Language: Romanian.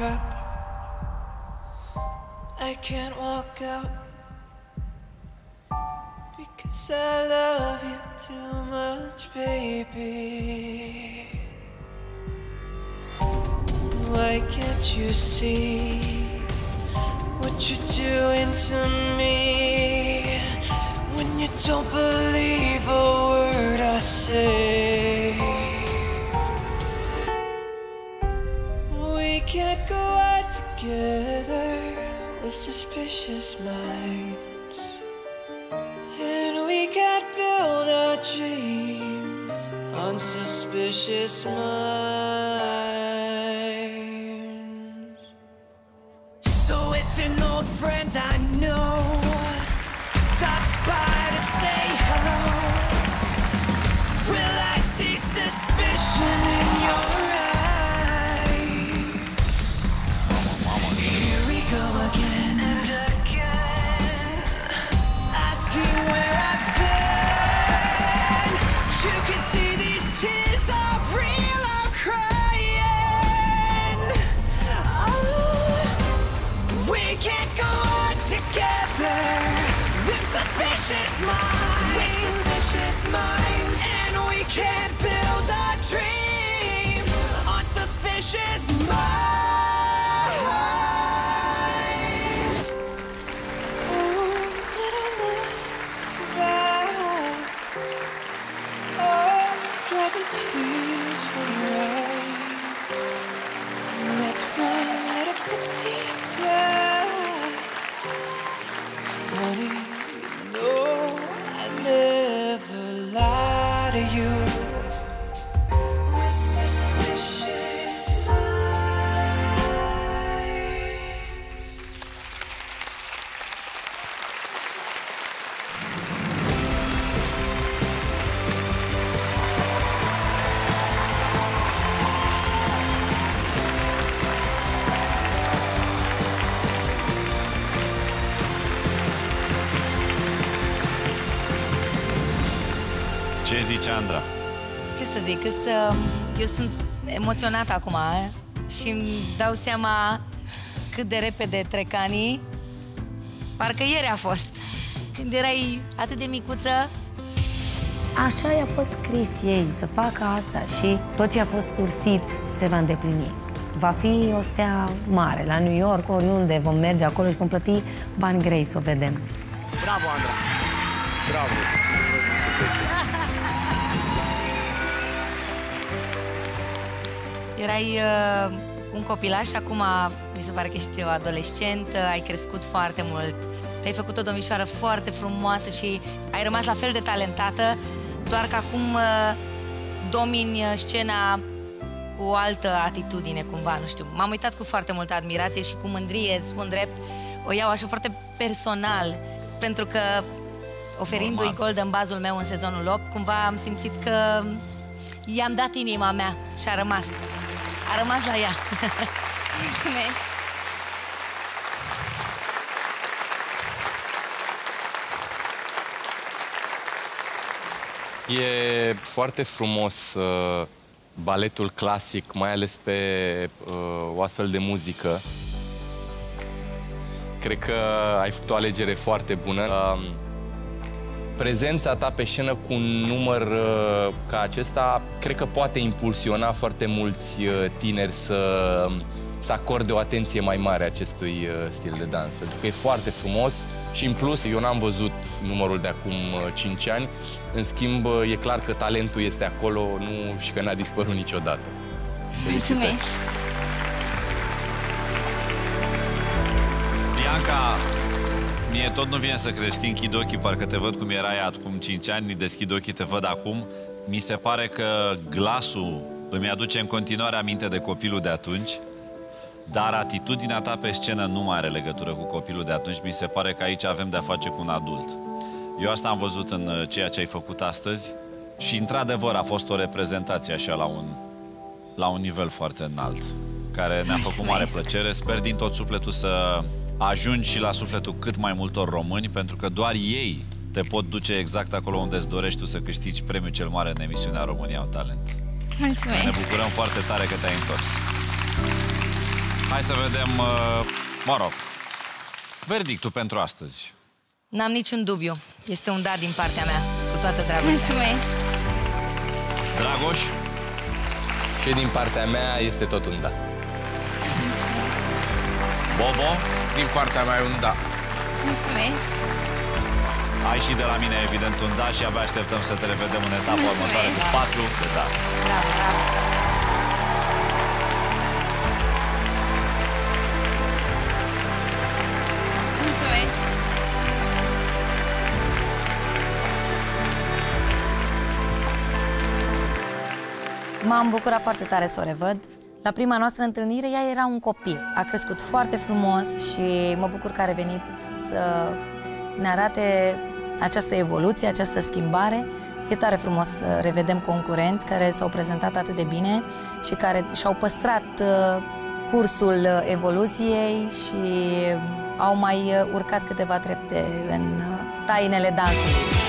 trap. I can't walk out because I love you too much, baby. Why can't you see what you're doing to me when you don't believe a word I say? Together with suspicious minds. And we can't build our dreams on suspicious minds. So if an old friend I know see these tears are real. I'm crying. Oh, we can't go on together suspicious Ce zice Andra? Ce să zic, să, eu sunt emoționată acum și îmi dau seama cât de repede trec anii. Parcă ieri a fost. Când erai atât de micuță, Așa i-a fost scris ei, să facă asta și tot ce a fost ursit se va îndeplini. Va fi o stea mare, la New York, oriunde, vom merge acolo și vom plăti bani grei să o vedem. Bravo, Andra! Bravo! erai uh, un copilaș și acum mi se pare că ești o adolescentă, ai crescut foarte mult. Te-ai făcut o domnișoară foarte frumoasă și ai rămas la fel de talentată, doar că acum uh, domini uh, scena cu o altă atitudine, cumva, nu știu. M-am uitat cu foarte multă admirație și cu mândrie, îți spun drept, o iau așa foarte personal, pentru că oferindu-i Normal. gol în bazul meu în sezonul 8, cumva am simțit că i-am dat inima mea și a rămas. A rămas la ea. Mulțumesc! E foarte frumos uh, baletul clasic, mai ales pe uh, o astfel de muzică. Cred că ai făcut o alegere foarte bună. Uh, prezența ta pe scenă cu un număr uh, ca acesta, cred că poate impulsiona foarte mulți uh, tineri să, să acorde o atenție mai mare acestui uh, stil de dans. Pentru că e foarte frumos și în plus eu n-am văzut numărul de acum uh, 5 ani. În schimb, uh, e clar că talentul este acolo nu, și că n-a dispărut niciodată. Mulțumesc! Bianca, mie tot nu vine să crești, închid ochii, parcă te văd cum erai acum 5 ani, deschid ochii, te văd acum. Mi se pare că glasul îmi aduce în continuare aminte de copilul de atunci, dar atitudinea ta pe scenă nu mai are legătură cu copilul de atunci. Mi se pare că aici avem de-a face cu un adult. Eu asta am văzut în uh, ceea ce ai făcut astăzi și, într-adevăr, a fost o reprezentație așa la un, la un nivel foarte înalt, care ne-a făcut mare plăcere. Sper din tot sufletul să ajungi și la sufletul cât mai multor români, pentru că doar ei te pot duce exact acolo unde îți dorești tu să câștigi premiul cel mare în emisiunea România au Talent. Mulțumesc! Ne bucurăm foarte tare că te-ai întors. Hai să vedem, uh, mă rog, verdictul pentru astăzi. N-am niciun dubiu. Este un da din partea mea, cu toată dragostea. Mulțumesc! Dragoș, Și din partea mea este tot un da. Bobo, Din partea mea e un da. Mulțumesc! ai și de la mine, evident, un da și abia așteptăm să te revedem în etapa Mulțumesc. următoare cu patru de da. Bravo, bravo. Mulțumesc! M-am bucurat foarte tare să o revăd. La prima noastră întâlnire, ea era un copil. A crescut foarte frumos și mă bucur că a revenit să ne arate această evoluție, această schimbare. E tare frumos să revedem concurenți care s-au prezentat atât de bine și care și-au păstrat uh, cursul uh, evoluției și au mai uh, urcat câteva trepte în uh, tainele dansului.